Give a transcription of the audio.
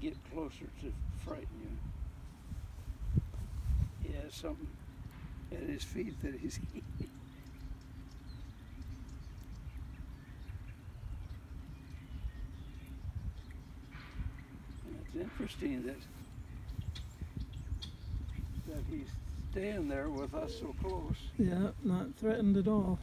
get closer to frighten you. He has something at his feet that he's eating. It's interesting that that he's staying there with us so close. Yeah, not threatened at all.